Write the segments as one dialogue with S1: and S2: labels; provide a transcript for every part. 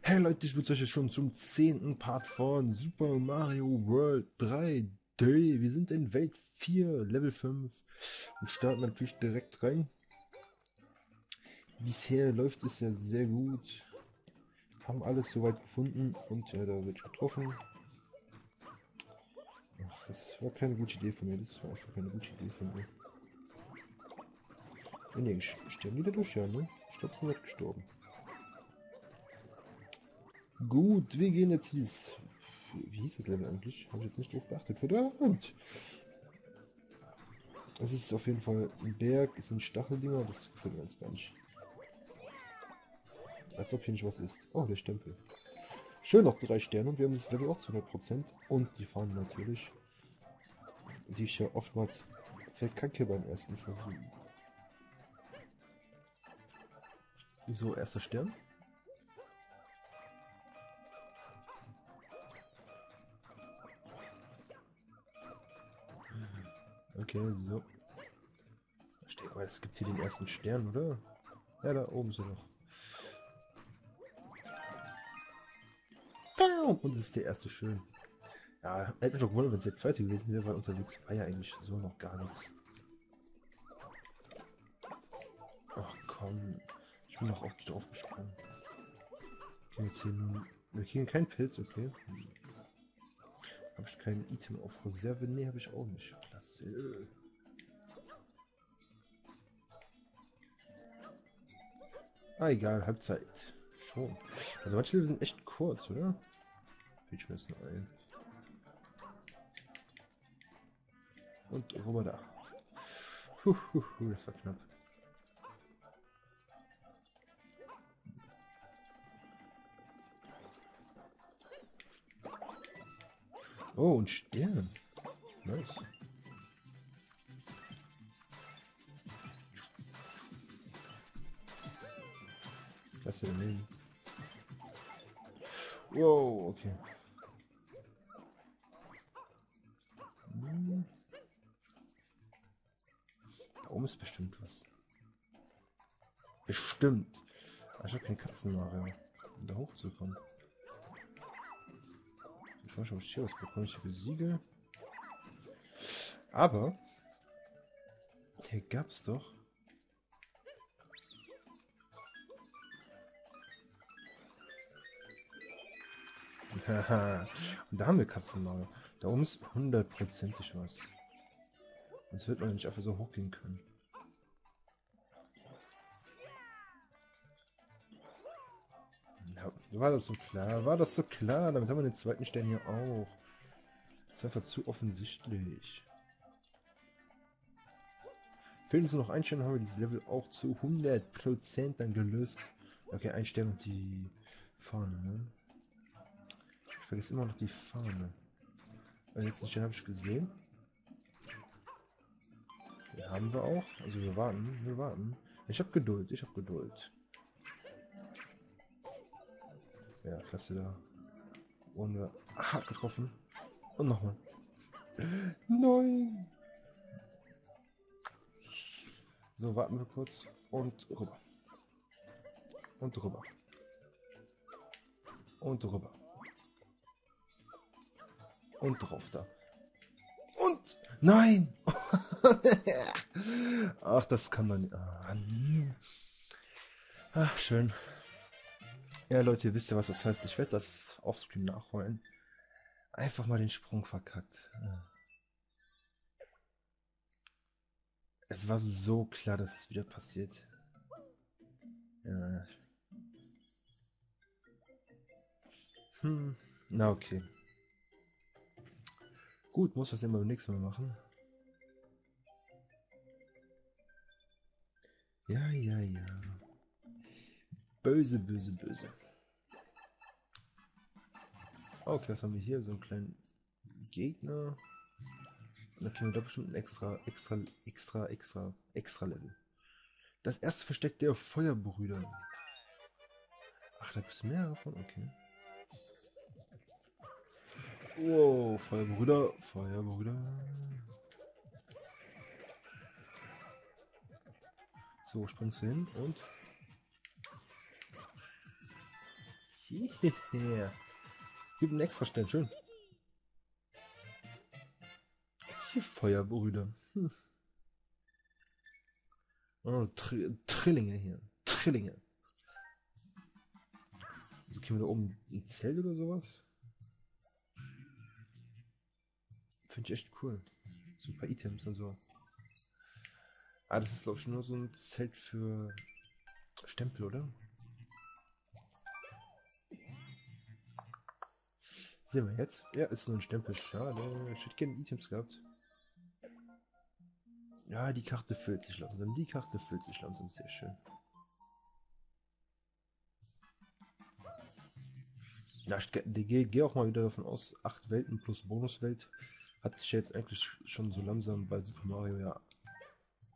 S1: Hey Leute, ich begrüße euch schon zum zehnten Part von Super Mario World 3D. Wir sind in Welt 4, Level 5 und starten natürlich direkt rein. Bisher läuft es ja sehr gut. Haben alles soweit gefunden und ja, da wird getroffen. Ach, das war keine gute Idee von mir. Das war einfach keine gute Idee von mir. Ne, ich sterben die dadurch, ja, ne? Ich glaube, sie sind gestorben. Gut, wir gehen jetzt hieß. Wie hieß das Level eigentlich? Habe ich jetzt nicht drauf geachtet. Verdammt! Es ist auf jeden Fall ein Berg, es sind Stacheldinger, das gefällt mir jetzt gar nicht. Als ob hier nicht was ist. Oh, der Stempel. Schön noch drei Sterne und wir haben das Level auch zu 100%. Und die Fahnen natürlich. Die ich ja oftmals verkacke beim ersten Versuch. So, erster Stern. Okay, so. Ich denke mal, es gibt hier den ersten Stern, oder? Ja, da oben sind noch. Und das ist der erste schön. Ja, hätte mich doch gewundert, wenn es der zweite gewesen wäre, weil unterwegs war ja eigentlich so noch gar nichts. Ach komm, ich bin doch auch nicht draufgesprungen. Okay, jetzt hier nun. Wir kriegen keinen Pilz, okay. Habe ich kein Item auf Reserve? Ne, habe ich auch nicht. Klasse. Ah, egal, Halbzeit. Schon. Also manche Level sind echt kurz, oder? Ich nur ein. Und puh, puh, das war knapp. Oh, ein Stern. Nice. Klasse daneben. Wow, okay. Hm. Da oben ist bestimmt was. Bestimmt. Ich habe keine Katzen mehr, um da hochzukommen was bekomme. Ich Siegel. Aber hier gab es doch. Und da haben wir Katzenmaul. Da oben ist hundertprozentig was. Sonst wird man nicht einfach so hochgehen können. War das so klar? War das so klar? Damit haben wir den zweiten Stern hier auch. Das ist einfach zu offensichtlich. Fehlen uns nur noch ein Stern, haben wir dieses Level auch zu 100% dann gelöst. Okay, ein Stern und die Fahne, ne? Ich vergesse immer noch die Fahne. Den letzten Stern habe ich gesehen. Den haben wir auch. Also wir warten, wir warten. Ich habe Geduld, ich habe Geduld. Ja, klasse da. Und wir hart getroffen. Und nochmal. Nein. So, warten wir kurz. Und rüber. Und rüber. Und rüber. Und drauf da. Und nein! Ach, das kann man. Ah. Ach, schön. Ja, Leute, ihr wisst ja, was das heißt. Ich werde das offscreen nachholen. Einfach mal den Sprung verkackt. Es war so klar, dass es wieder passiert. Ja. Hm, na okay. Gut, muss das immer beim nächsten Mal machen. Ja, ja, ja. Böse, böse, böse. Okay, was haben wir hier? So einen kleinen Gegner. Und dann kriegen wir da bestimmt ein extra, extra, extra, extra, extra Level. Das erste Versteck der Feuerbrüder. Ach, da gibt es mehrere von? Okay. Wow, Feuerbrüder, Feuerbrüder. So, springst du hin und Yeah. Gibt einen extra Stern, schön. Die Feuerbrüder. Hm. Oh, Tr Trillinge hier. Trillinge. Also kriegen wir da oben ein Zelt oder sowas? Finde ich echt cool. Paar Items und so. Ah, das ist glaube ich nur so ein Zelt für Stempel, oder? Sehen wir jetzt? Ja, ist nur ein Stempel. Schade. Ich hätte gerne Items gehabt. Ja, die Karte füllt sich langsam. Die Karte füllt sich langsam. Sehr schön. Ja, ich gehe geh auch mal wieder davon aus, 8 Welten plus Bonuswelt hat sich jetzt eigentlich schon so langsam bei Super Mario ja,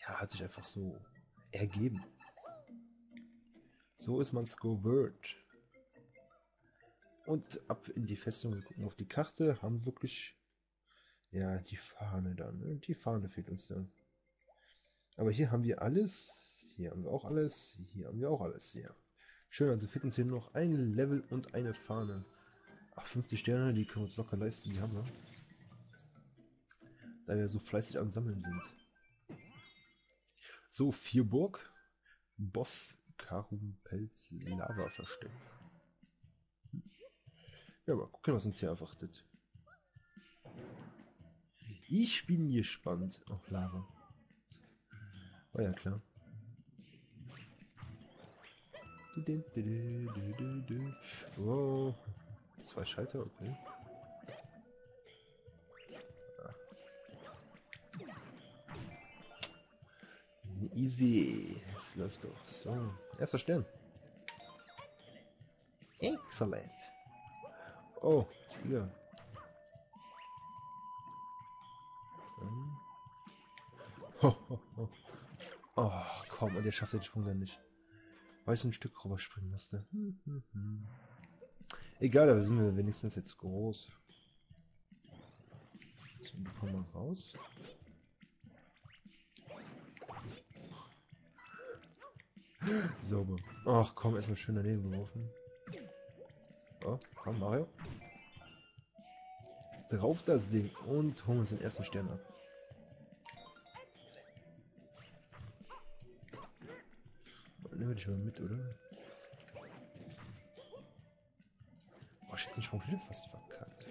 S1: ja hat sich einfach so ergeben. So ist man's gewöhnt. Und ab in die Festung, wir gucken auf die Karte, haben wirklich, ja, die Fahne dann. Ne? Die Fahne fehlt uns dann. Aber hier haben wir alles, hier haben wir auch alles, hier haben wir auch alles, ja. Schön, also fehlt uns hier noch ein Level und eine Fahne. Ach, 50 Sterne, die können wir uns locker leisten, die haben wir. Da wir so fleißig am Sammeln sind. So, Vierburg. Boss, Karum, Pelz, Lava verstecken. Ja, aber gucken, was uns hier erwartet. Ich bin gespannt. Auch Lava. War ja klar. Oh. Zwei Schalter, okay. Ah. Easy. Es läuft doch. So. Erster Stern. Excellent. Oh, ja. Ho, ho, ho. Oh, komm, und ihr schafft den Sprung dann nicht. Weil ich ein Stück rüberspringen musste. Hm, hm, hm. Egal, da sind wir wenigstens jetzt groß. So, kommen wir raus. Sauber. Ach komm, erstmal schön daneben geworfen. Oh, komm, Mario. Drauf das Ding und holen uns den ersten Stern ab. Nehmen wir dich mal mit, oder? Oh, shit, den Sprung wieder fast verkackt.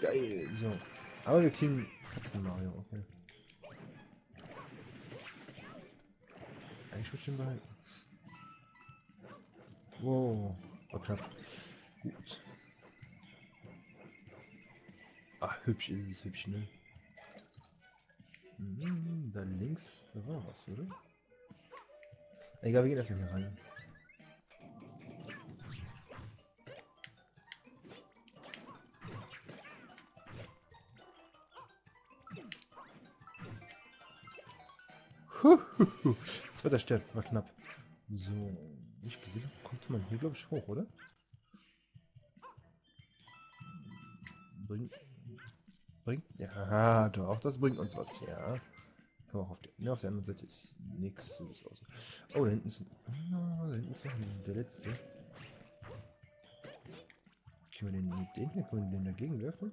S1: Geil, so. Aber wir kriegen Mario, okay. Eigentlich würde ich den behalten. Wow, war knapp. Gut. Ah, hübsch ist es, hübsch, ne? Hm, da links, da war was, oder? Egal, wir gehen erstmal hier rein. Zweiter Stern, war knapp. So, nicht gesehen. Kommt man hier, glaube ich, hoch, oder? Bringt. Bringt. Ja, doch, das bringt uns was. Ja. Kann auch auf, der, ne, auf der anderen Seite ist nichts. So. Oh, da hinten ist. Oh, da hinten ist noch der letzte. Können wir den mit dem hier? Können wir den dagegen werfen?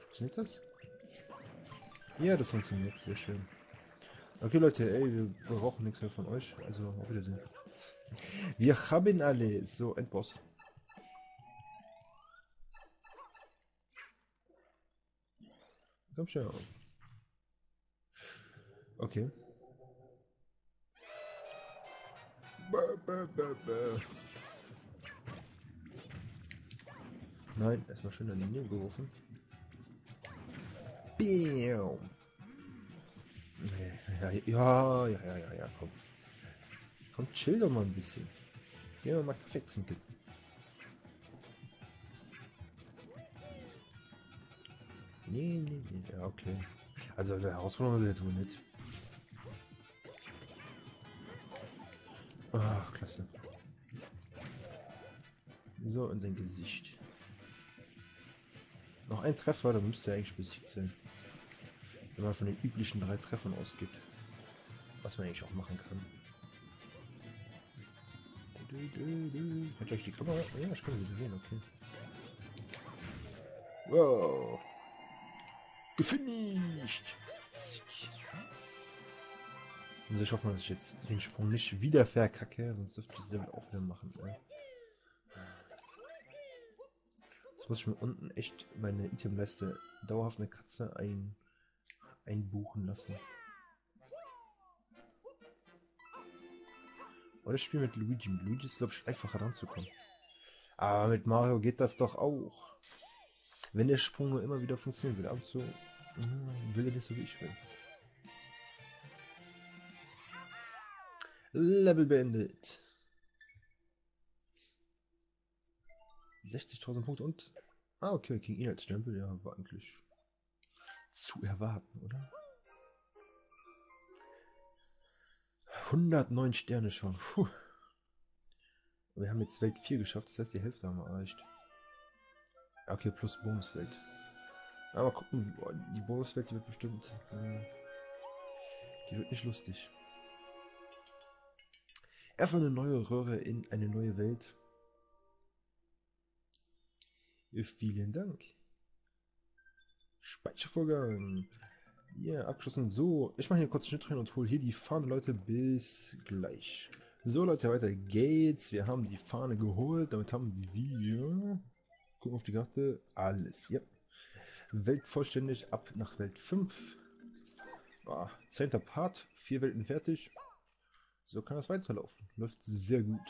S1: Funktioniert das? Ja, das funktioniert. Sehr schön. Okay, Leute, ey, wir brauchen nichts mehr von euch. Also, auf Wiedersehen. Wir haben alle. So, Endboss. Komm schon. Okay. Nein, erstmal schön daneben gerufen. Bam. Ja, ja, ja, ja, ja, ja, komm. Komm, chill doch mal ein bisschen. Gehen wir mal Kaffee trinken. Nee, nee, nee, ja, okay. Also, eine Herausforderung ist jetzt wohl nicht. Ach, klasse. So, in sein Gesicht. Noch ein Treffer, dann müsste er eigentlich besiegt sein. Wenn man von den üblichen drei Treffern ausgeht. Was man eigentlich auch machen kann. Hat euch die Kamera? Ja, ich kann sie sehen, okay. Wow. Gefinisht! Also ich hoffe mal, dass ich jetzt den Sprung nicht wieder verkacke, sonst dürfte ich das auch wieder machen. Ey. Jetzt muss ich mir unten echt meine Itemleiste dauerhaft eine Katze ein, einbuchen lassen. Oder ich spiele mit Luigi. Luigi ist, glaube ich, einfacher ranzukommen. Aber mit Mario geht das doch auch. Wenn der Sprung nur immer wieder funktionieren will. Ab und zu hm, will er nicht so wie ich will. Level beendet. 60.000 Punkte und... Ah, okay, King ihn als Stempel, ja, war eigentlich zu erwarten, oder? 109 Sterne schon. Puh. Wir haben jetzt Welt 4 geschafft, das heißt die Hälfte haben wir erreicht. Okay, plus Bonuswelt. Aber gucken, die Bonuswelt die wird bestimmt... Äh, die wird nicht lustig. Erstmal eine neue Röhre in eine neue Welt. Vielen Dank. Speichervorgang. Ja, abgeschlossen. So, ich mache hier kurz Schnitt rein und hole hier die Fahne, Leute. Bis gleich. So, Leute, weiter geht's. Wir haben die Fahne geholt. Damit haben wir... Gucken auf die Karte. Alles, ja. Welt vollständig. Ab nach Welt 5. Ah, 10. Part. Vier Welten fertig. So kann das weiterlaufen. Läuft sehr gut.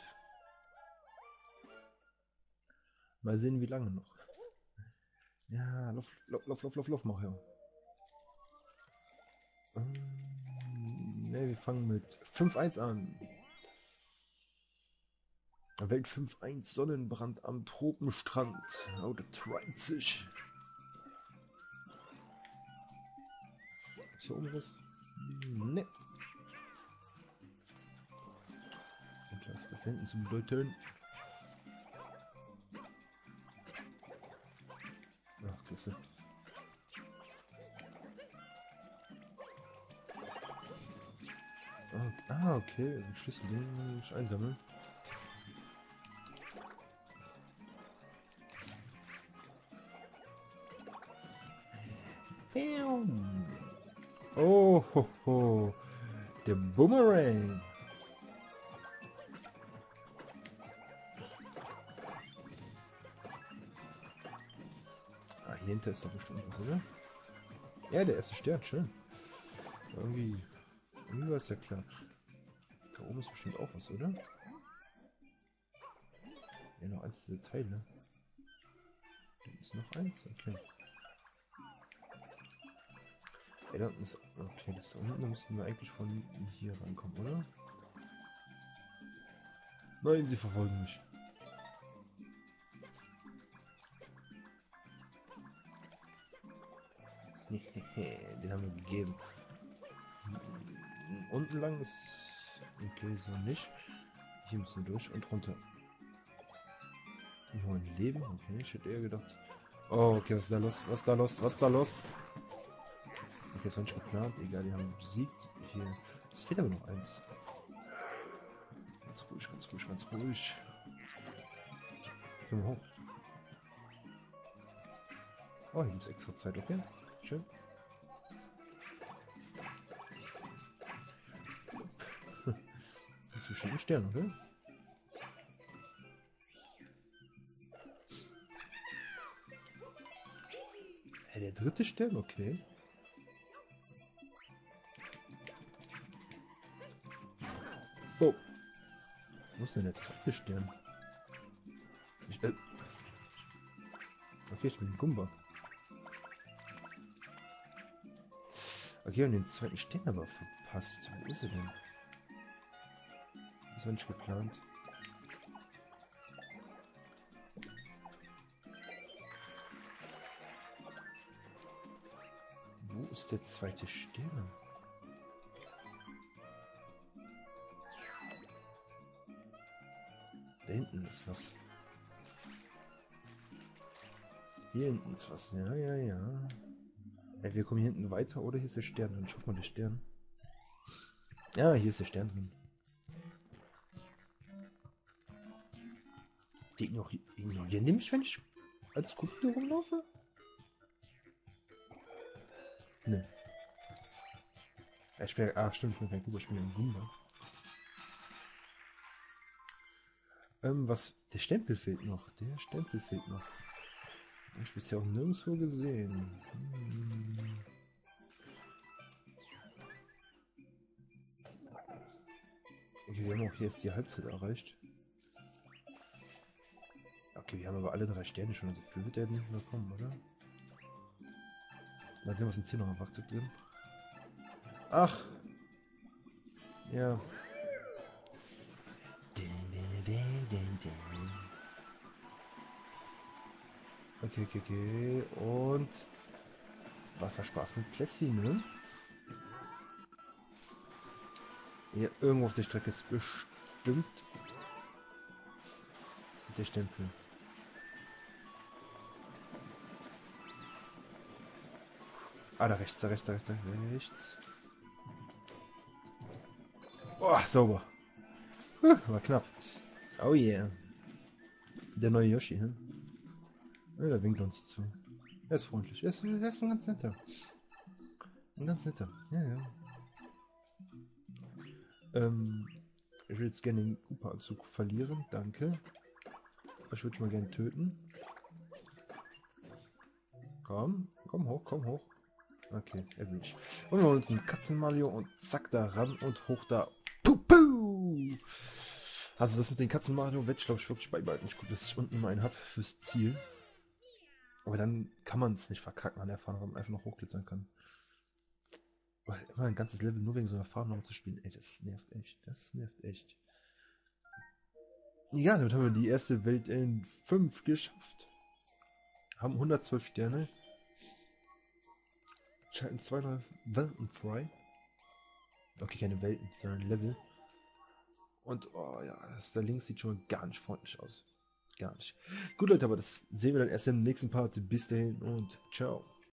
S1: Mal sehen, wie lange noch. Ja, lauf, lauf, lauf, lauf, lauf, lauf, Mario. Ne, wir fangen mit 5-1 an. Welt 5-1 Sonnenbrand am Tropenstrand. Reimt sich. Ist hier oben was? Ne. Und was das hinten zum bedeuten? Ach, klasse. Ah, okay. Den Schlüssel den muss ich einsammeln. Oh, ho, ho. der Boomerang. Ah, hier hinter ist doch bestimmt was, oder? Ja, der erste Stern, schön. Irgendwie, irgendwie war es ja klar. Da oben ist bestimmt auch was, oder? Ja, noch eins dieser Teile. Da ist noch eins, okay. Ey, da ist... Okay, das da unten müssten wir eigentlich von hier rankommen, oder? Nein, sie verfolgen mich. Den haben wir gegeben. Unten lang ist... Okay, so nicht. Hier müssen wir durch und runter. Neun Leben? Okay, ich hätte eher gedacht... Oh, okay, was ist da los? Was ist da los? Was ist da los? Okay, das war nicht geplant. Egal, die haben besiegt. Hier. Es fehlt aber noch eins. Ganz ruhig, ganz ruhig, ganz ruhig. Wir hoch. Oh, hier gibt es extra Zeit, okay? Schön. Bestimmt ein Stern, oder? Hey, der dritte Stern, okay. Oh. Wo ist denn der zweite Stern? Ich, äh okay, ich bin ein Gumba. Okay, und den zweiten Stern aber verpasst. Wo ist er denn? Das war nicht geplant. Wo ist der zweite Stern? Da hinten ist was. Hier hinten ist was. Ja, ja, ja. Ey, wir kommen hier hinten weiter, oder hier ist der Stern drin. Ich hoffe mal, der Stern. Ja, hier ist der Stern drin. Die ignorieren die mich, wenn ich als Kumpel rumlaufe? Ne. Ich bin, ach stimmt, ich bin kein Kuba, ich bin ein Gumba. Ähm, was? Der Stempel fehlt noch. Der Stempel fehlt noch. Hab ich bisher auch nirgendwo gesehen. Hm. Okay, wir haben auch jetzt die Halbzeit erreicht. Okay, wir haben aber alle drei Sterne schon, also viel wird er nicht mehr kommen, oder? Mal sehen, was uns hier noch erwartet drin. Ach! Ja. Okay, okay, okay. Und Wasserspaß mit Plessi, ne? Hier irgendwo auf der Strecke ist bestimmt der Stempel. Ah, da rechts, da rechts, da rechts, da rechts. Oh, sauber. Huh, war knapp. Oh yeah. Der neue Yoshi, hm? Ja, der winkt uns zu. Er ist freundlich. Er ist, er ist ein ganz netter. Ein ganz netter. Ja, ja. Ähm, ich will jetzt gerne den Cooper-Anzug verlieren. Danke. Ich würde mal gerne töten. Komm, komm hoch, komm hoch. Okay, erwischt. Und wir holen uns einen Katzen-Mario und zack da ran und hoch da. Puh, puh. Also das mit den Katzen-Mario werde ich glaube ich wirklich beibehalten. Ich gucke, dass ich unten mal einen habe fürs Ziel. Aber dann kann man es nicht verkacken an der Fahne, weil man einfach noch hochklettern kann. Weil immer ein ganzes Level nur wegen so einer Fahne zu spielen, ey, das nervt echt. Das nervt echt. Ja, damit haben wir die erste Welt in 5 geschafft. Haben 112 Sterne. Schalten zwei neue Welten frei. Okay, keine Welten, sondern Level. Und, oh ja, das da links sieht schon gar nicht freundlich aus. Gar nicht. Gut, Leute, aber das sehen wir dann erst im nächsten Part. Bis dahin und ciao.